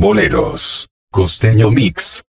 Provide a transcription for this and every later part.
Boleros. Costeño Mix.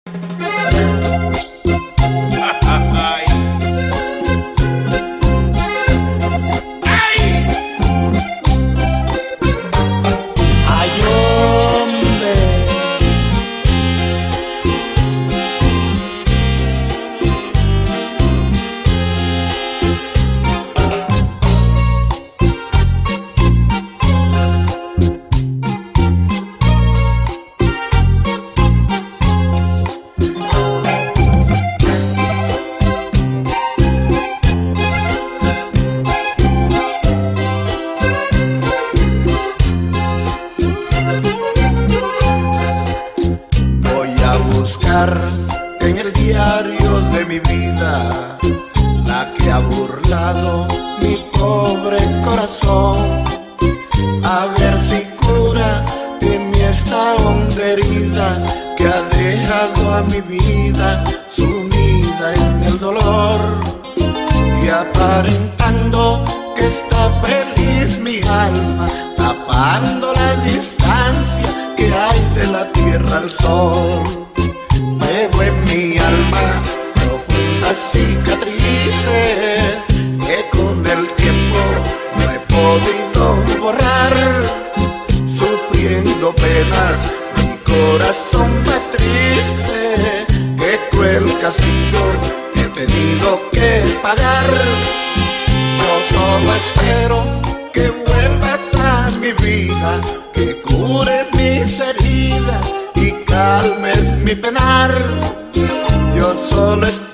Penar. Yo solo espero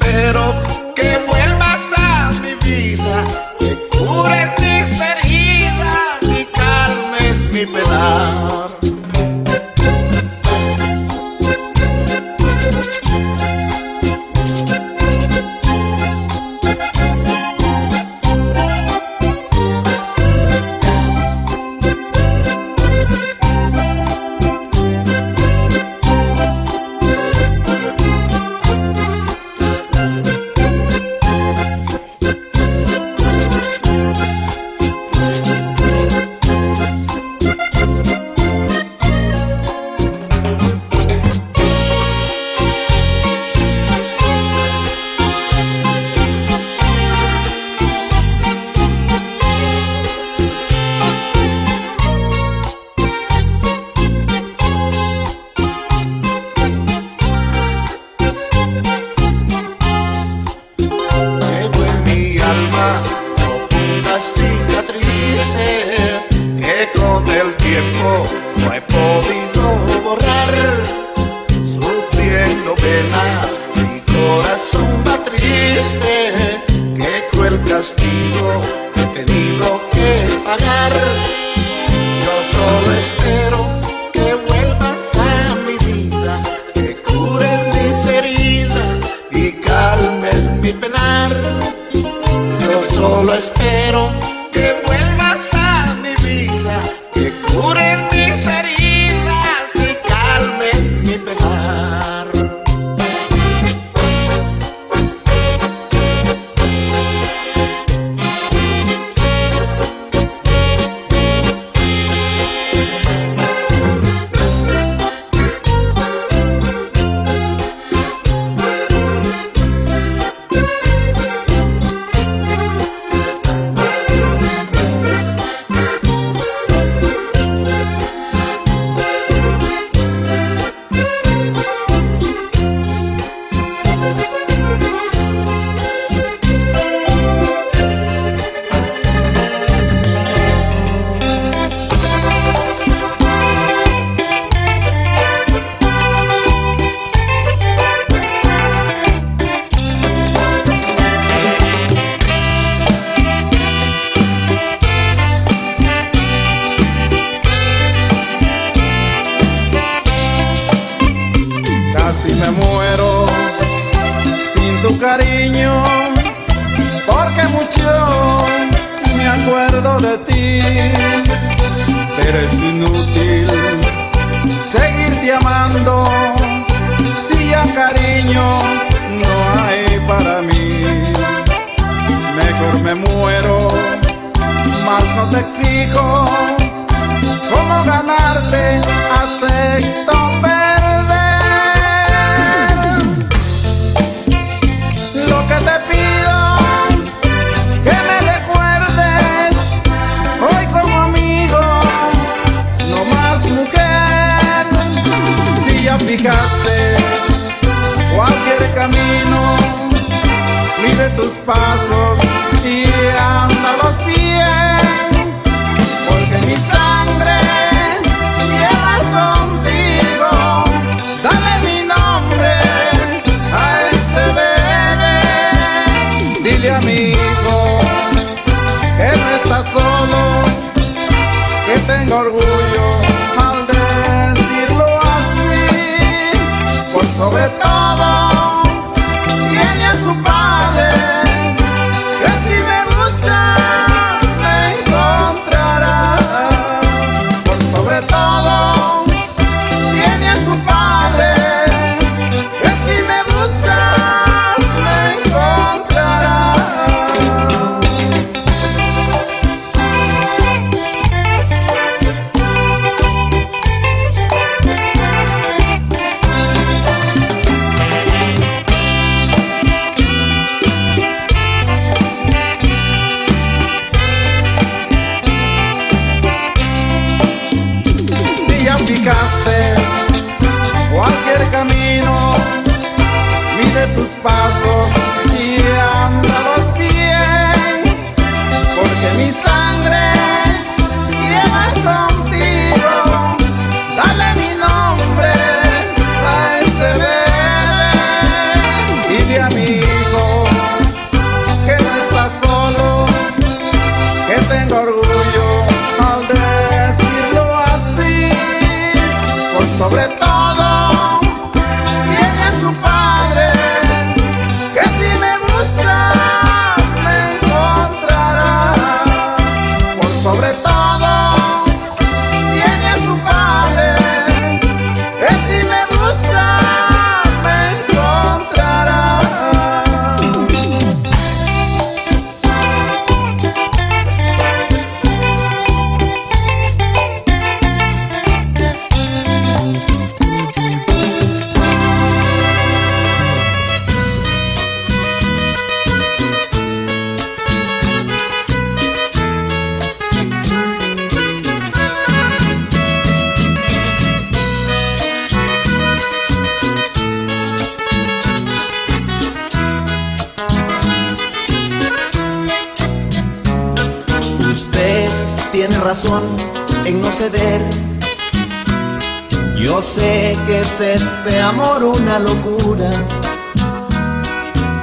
es este amor una locura,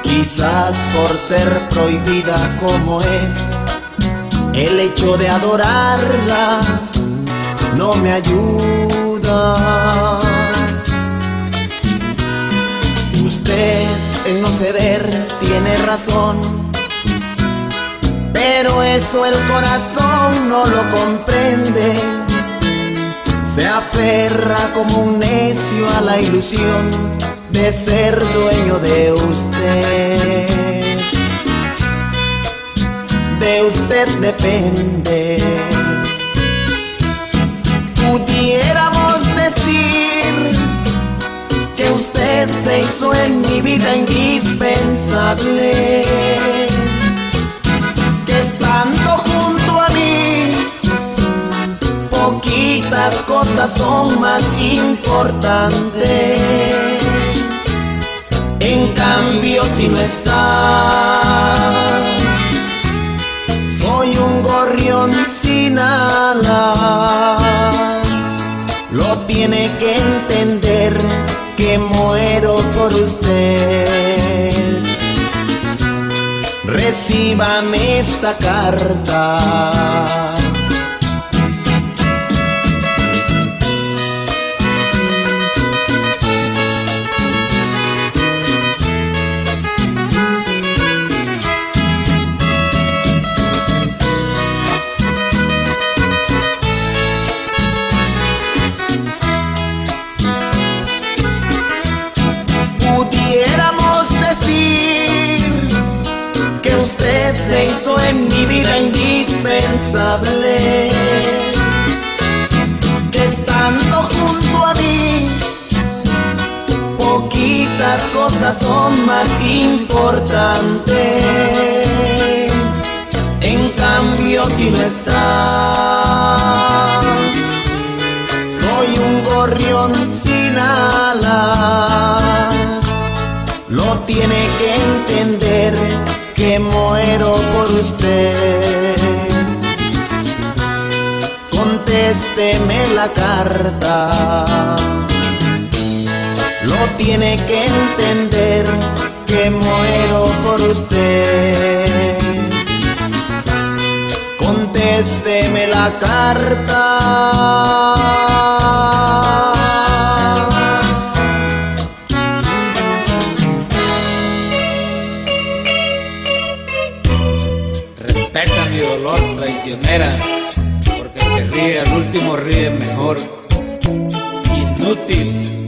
quizás por ser prohibida como es, el hecho de adorarla no me ayuda. Usted en no ceder tiene razón pero eso el corazón no lo comprende. Se aferra como un necio a la ilusión de ser dueño de usted. De usted depende. Pudiéramos decir que usted se hizo en mi vida indispensable poquitas cosas son más importantes. En cambio, si no estás, soy un gorrión sin alas. Lo tiene que entender que muero por usted recíbame esta carta. En mi vida indispensable. Que estando junto a mí, poquitas cosas son más importantes. En cambio, si no estás, soy un gorrión sin alas. Lo tiene que entender que muero por usted. Contésteme la carta, lo tiene que entender que muero por usted. Contésteme la carta. Porque el que ríe al último ríe mejor. Inútil.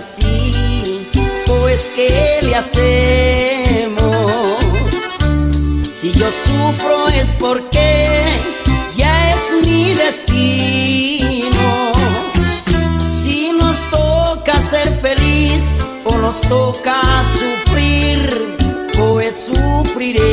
así? Pues qué le hacemos? Si yo sufro es porque ya es mi destino. Si nos toca ser feliz o nos toca sufrir, pues sufriré.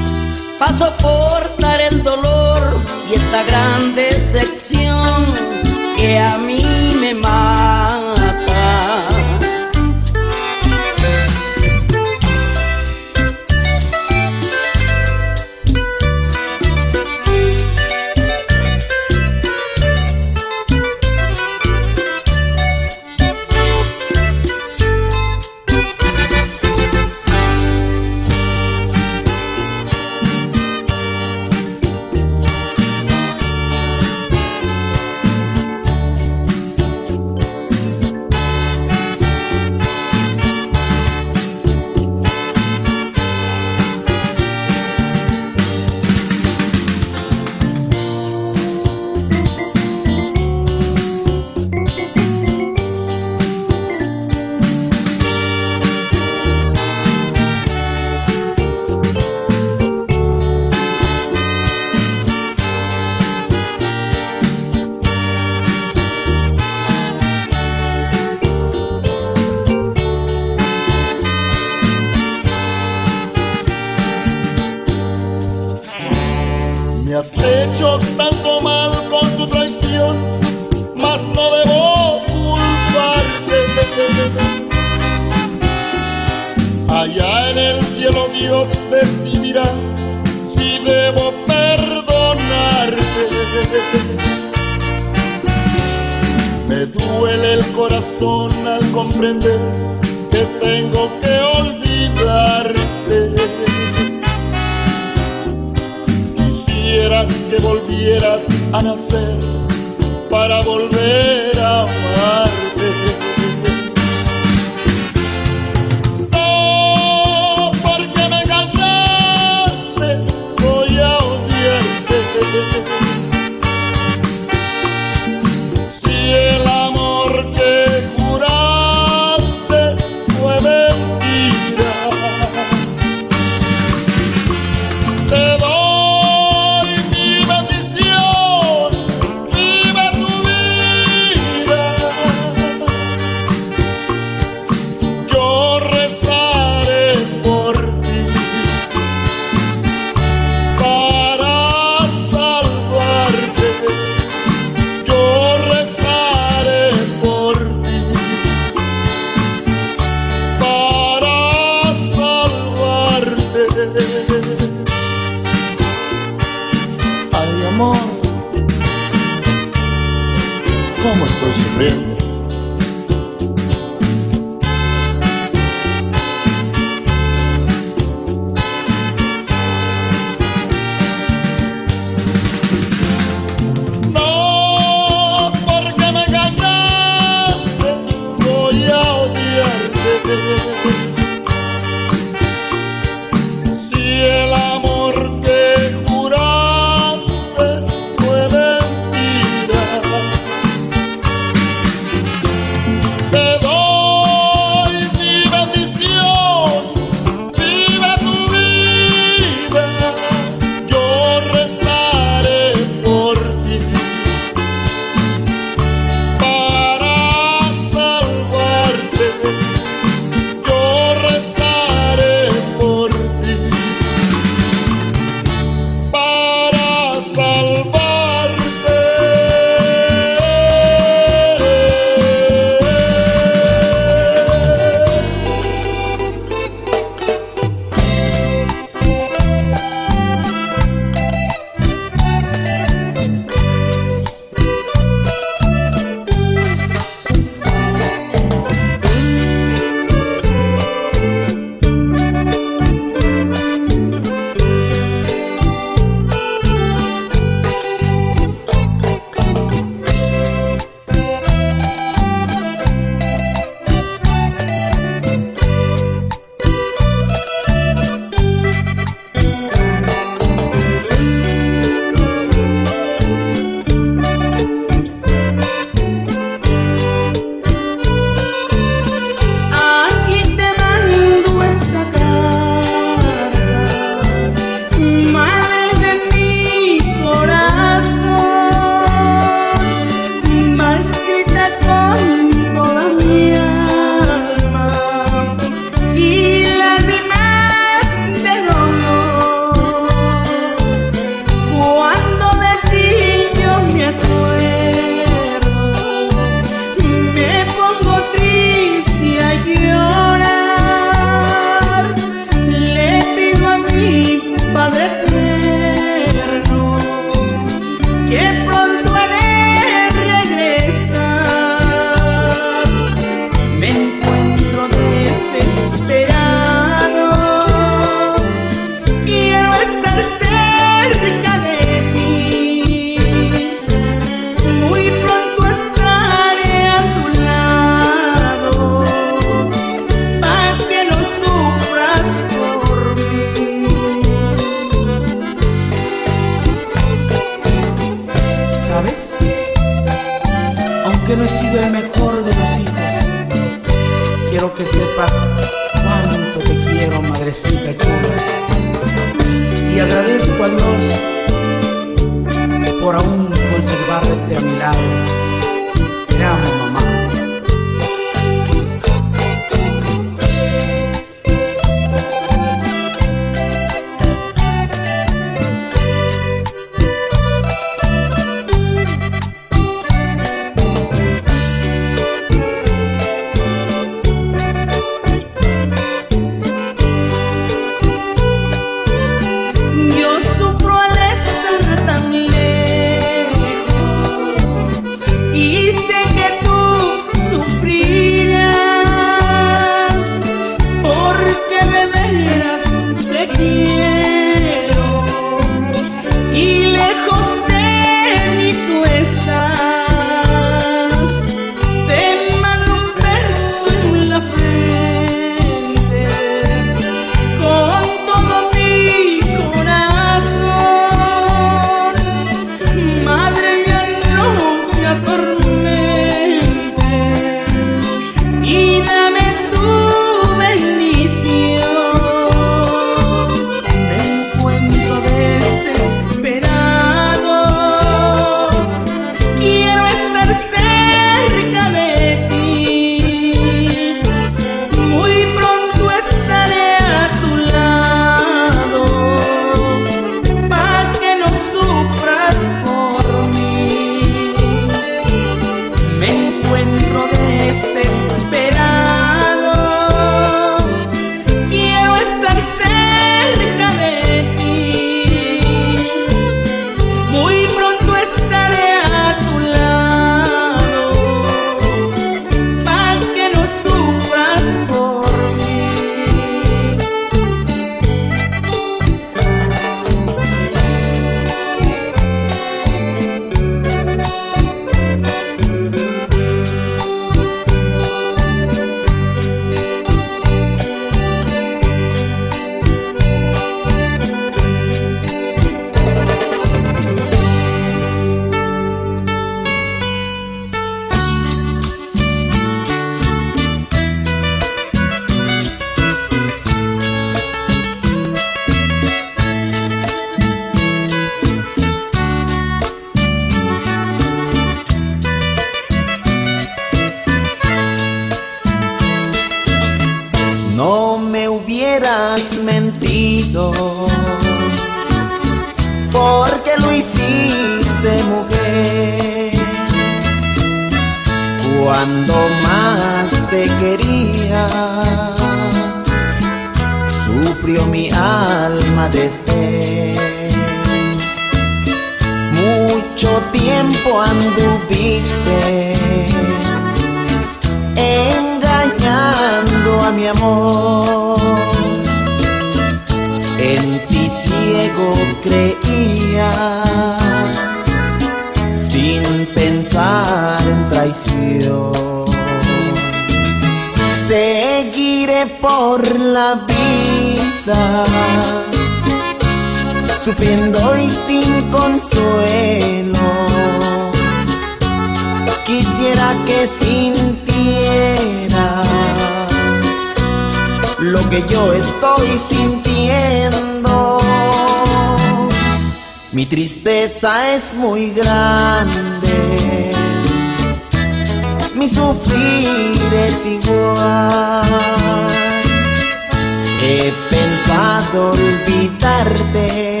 He pensado olvidarte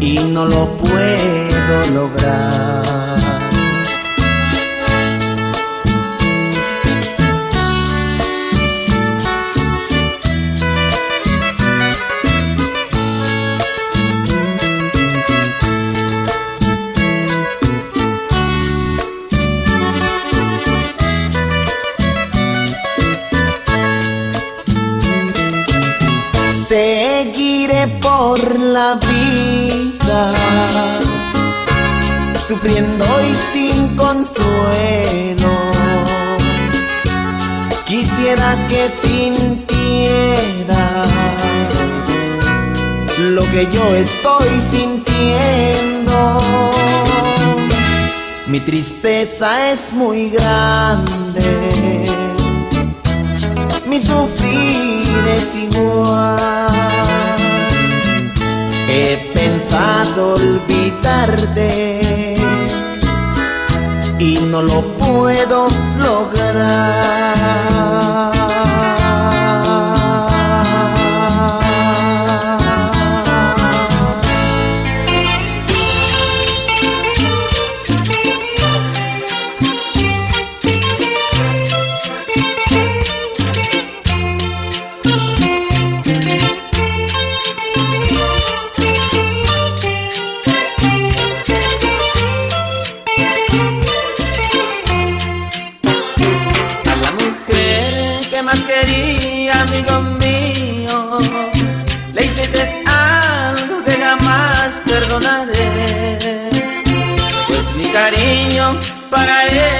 y no lo puedo lograr. por la vida, sufriendo y sin consuelo. Quisiera que sintiera lo que yo estoy sintiendo. Mi tristeza es muy grande, mi sufrir es igual he pensado olvidarte y no lo puedo lograr. perdonaré, pues mi cariño para él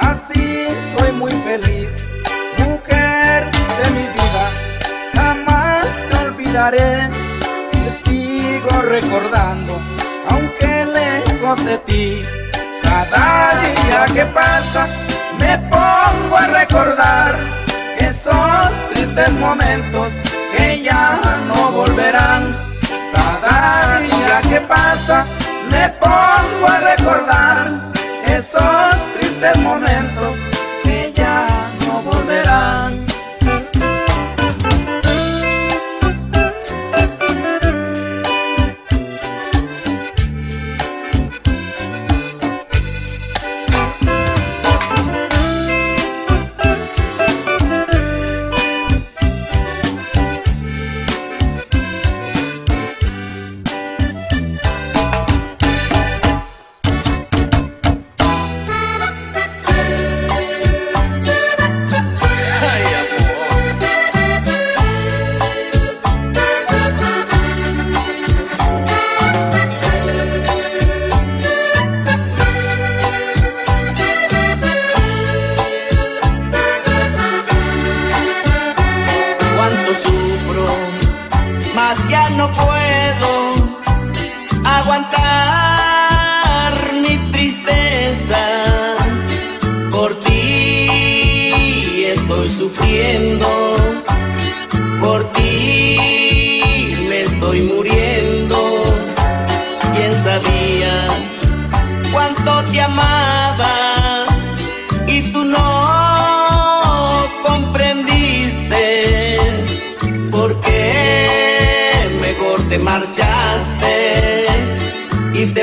así soy muy feliz, mujer de mi vida, jamás te olvidaré, te sigo recordando, aunque lejos de ti, cada día que pasa me pongo a recordar esos tristes momentos que ya no volverán, cada día que pasa me pongo a recordar esos tristes momentos.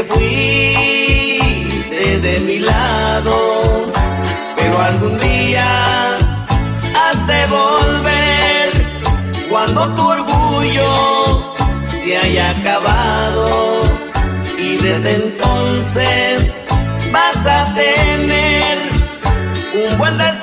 Te fuiste de mi lado pero algún día has de volver cuando tu orgullo se haya acabado y desde entonces vas a tener un buen desprecio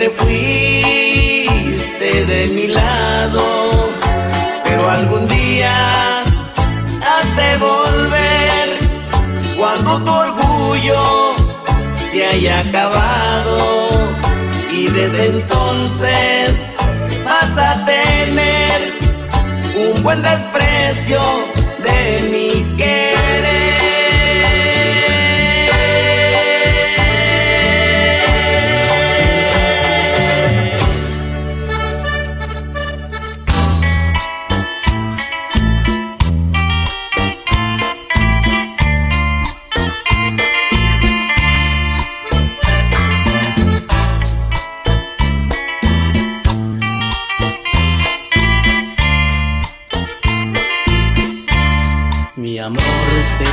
te fuiste de mi lado, pero algún día has de volver cuando tu orgullo se haya acabado y desde entonces vas a tener un buen desprecio de mi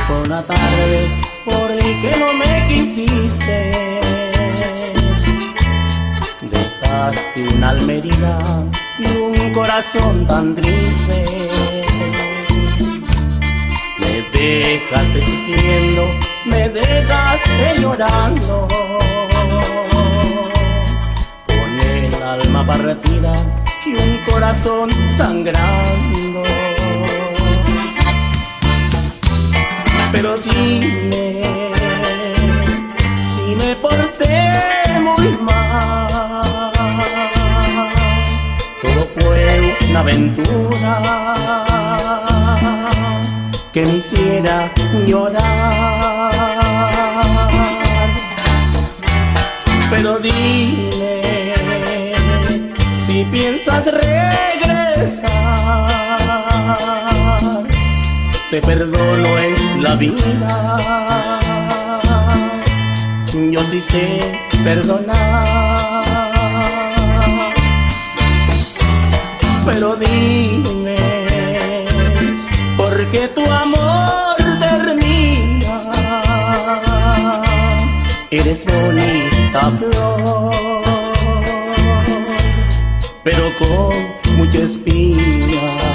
fue una tarde porque no me quisiste. Dejaste una almería y un corazón tan triste. Me dejaste sufriendo, me dejaste llorando. Con el alma partida y un corazón sangrando. Pero dime si me porté muy mal. Todo fue una aventura que me hiciera llorar. Pero dime si piensas regresar te perdono en la vida. Yo sí sé perdonar. Pero dime, ¿por qué tu amor termina? Eres bonita flor, pero con mucha espina.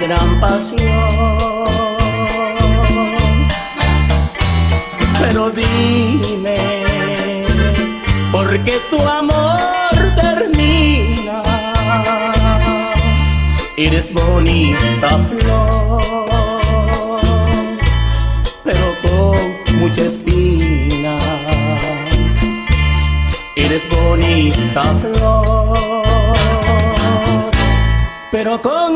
Gran pasión. Pero dime, ¿por qué tu amor termina? Eres bonita flor, pero con mucha espina. Eres bonita flor pero con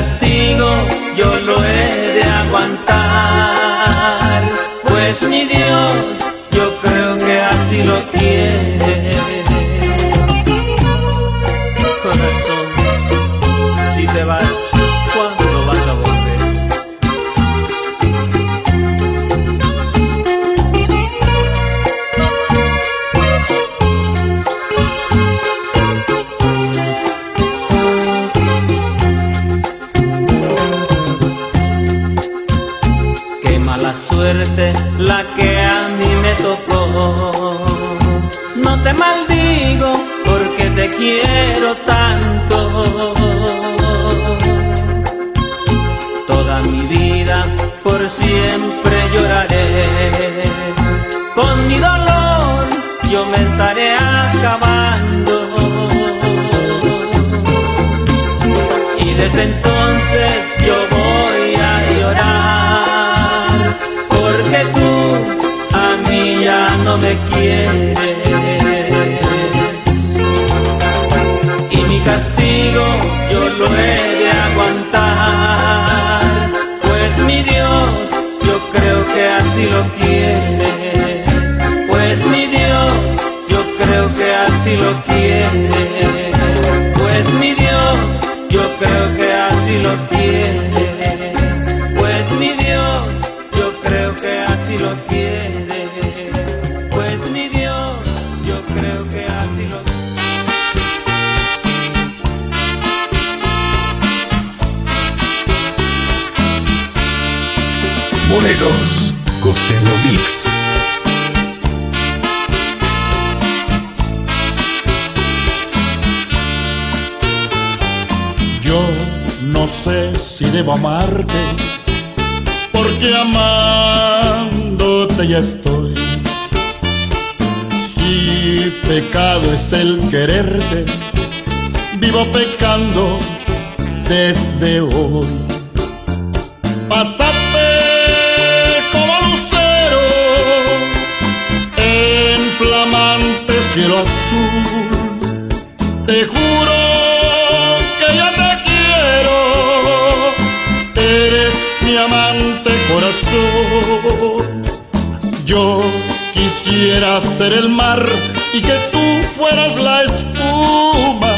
castigo yo lo Moneros, Costeño Mix. Yo no sé si debo amarte, porque amándote ya estoy. Si pecado es el quererte, vivo pecando desde hoy. Pasaste cielo azul. Te juro que ya te quiero, eres mi amante corazón. Yo quisiera ser el mar y que tú fueras la espuma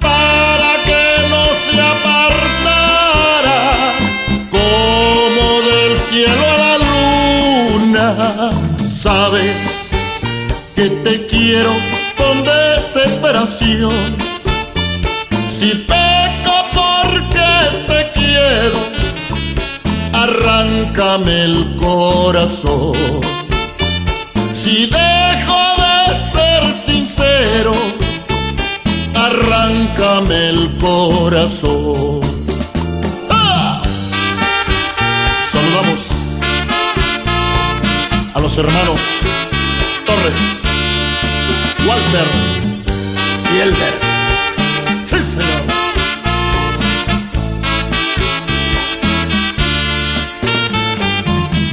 para que no se apartara como del cielo a la luna. Sabes que te quiero con desesperación. Si peco porque te quiero, arráncame el corazón. Si dejo de ser sincero, arráncame el corazón. ¡Ah! Saludamos a los hermanos Torres, Walter y Elder. Sí, señor.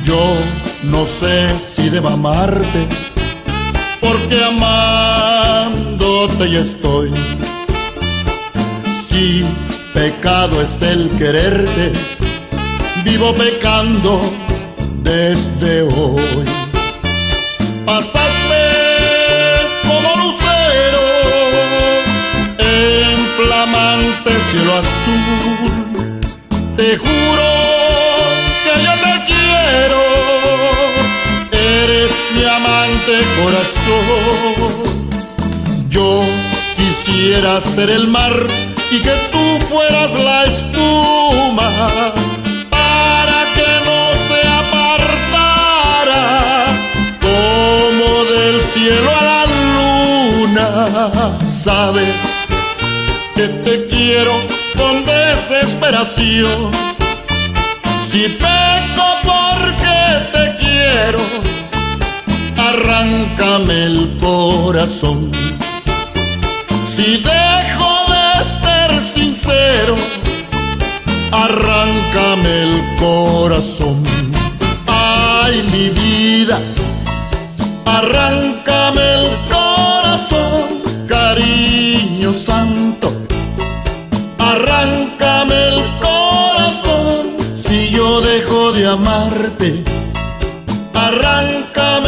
Yo no sé si debo amarte, porque amándote ya estoy. Si pecado es el quererte, vivo pecando desde hoy. Pasaste cielo azul. Te juro que yo te quiero, eres mi amante corazón. Yo quisiera ser el mar y que tú fueras la espuma para que no se apartara como del cielo a la luna. Sabes que te quiero con desesperación. Si peco porque te quiero, arráncame el corazón. Si dejo de ser sincero, arráncame el corazón. Ay, mi vida, arráncame el corazón, cariño santo arráncame el corazón si yo dejo de amarte. Arráncame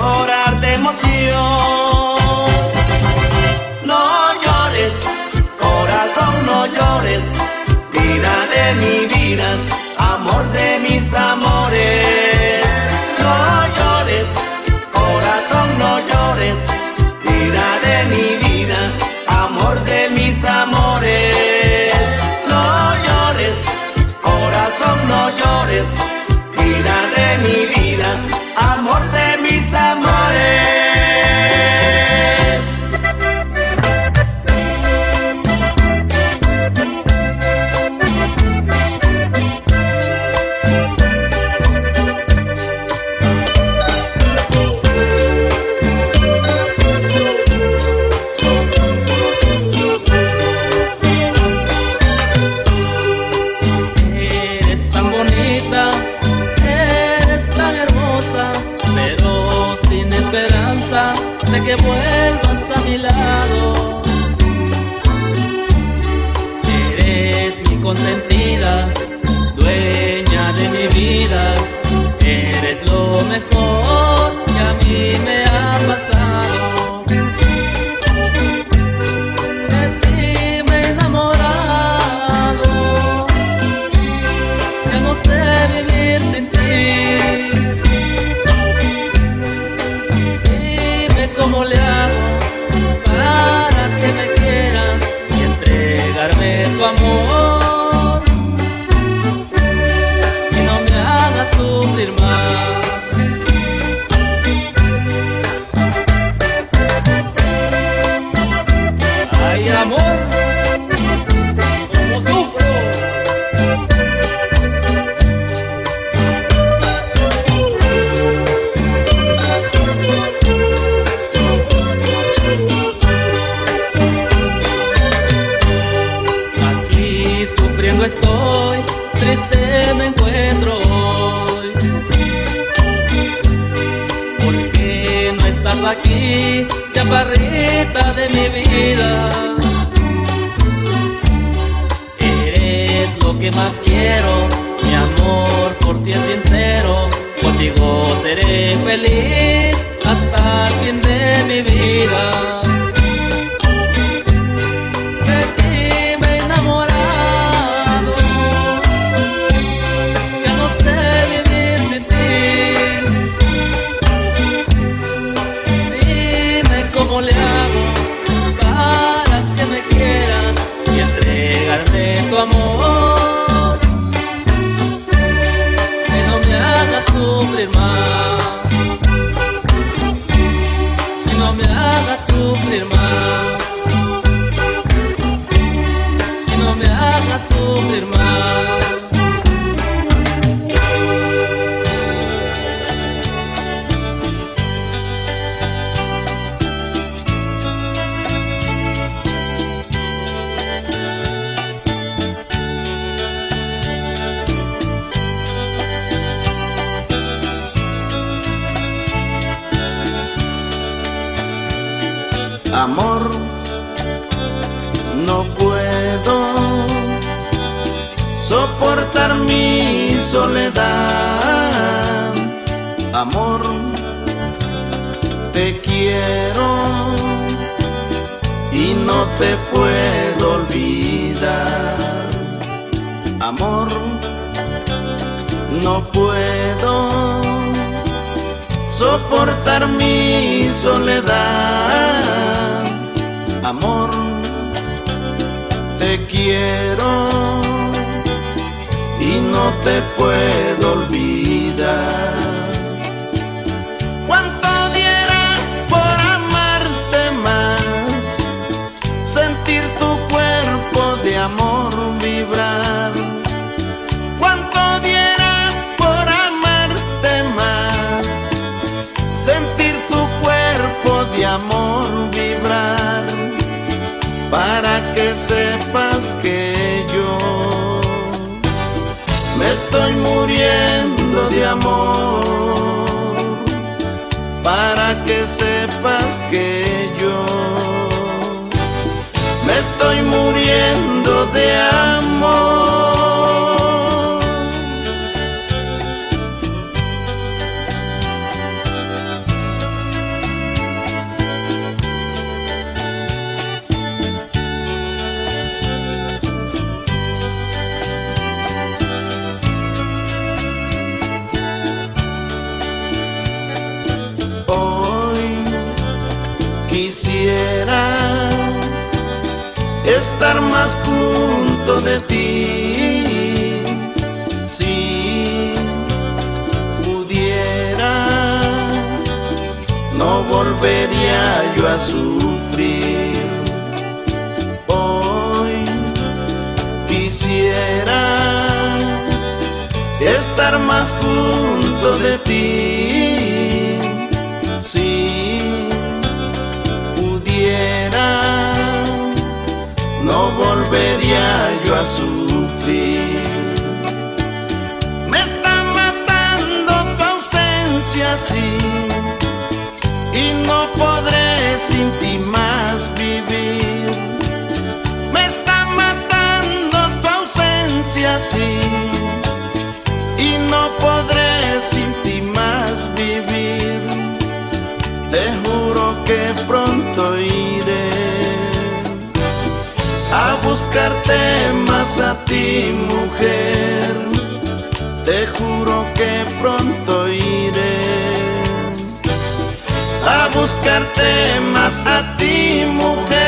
llorar de emoción. No llores, corazón, no llores, vida de mi vida. Te puedo olvidar. Amor, no puedo soportar mi soledad. Amor, te quiero y no te puedo olvidar. Amor. Para que sepas que yo me estoy muriendo estar más junto de ti. Si pudiera, no volvería yo a sufrir. Hoy quisiera estar más junto de ti. Sufrir. Me está matando tu ausencia, sí, y no podré sin ti más vivir. Me está matando tu ausencia, sí, y no podré a buscarte más a ti, mujer. Te juro que pronto iré a buscarte más a ti, mujer.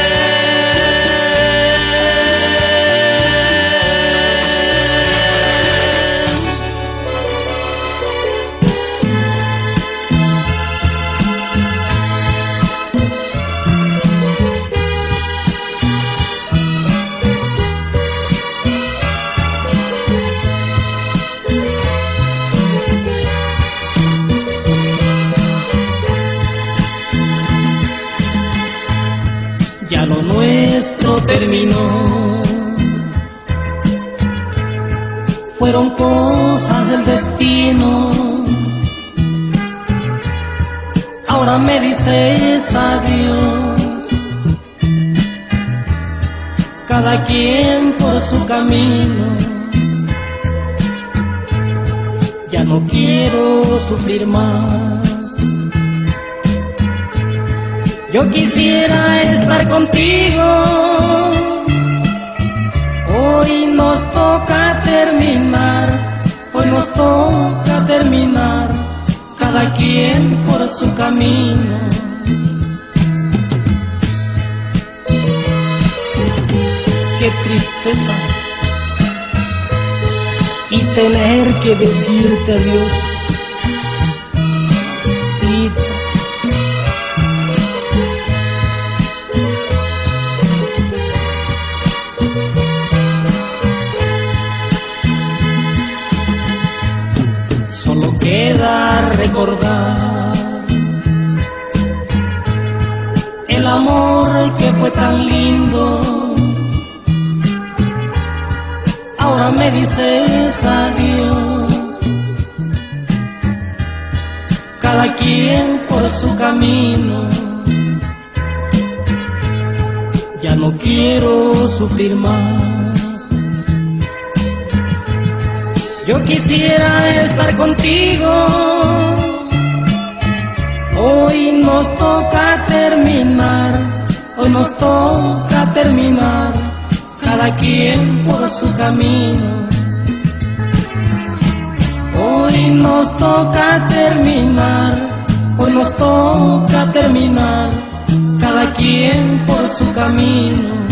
Lo nuestro terminó. Fueron cosas del destino. Ahora me dices adiós. Cada quien por su camino. Ya no quiero sufrir más. Yo quisiera estar contigo. Hoy nos toca terminar, hoy nos toca terminar, cada quien por su camino. Qué tristeza y tener que decirte adiós fue tan lindo. Ahora me dices adiós. Cada quien por su camino. Ya no quiero sufrir más. Yo quisiera estar contigo. Hoy nos toca terminar, hoy nos toca terminar, cada quien por su camino. Hoy nos toca terminar, hoy nos toca terminar, cada quien por su camino.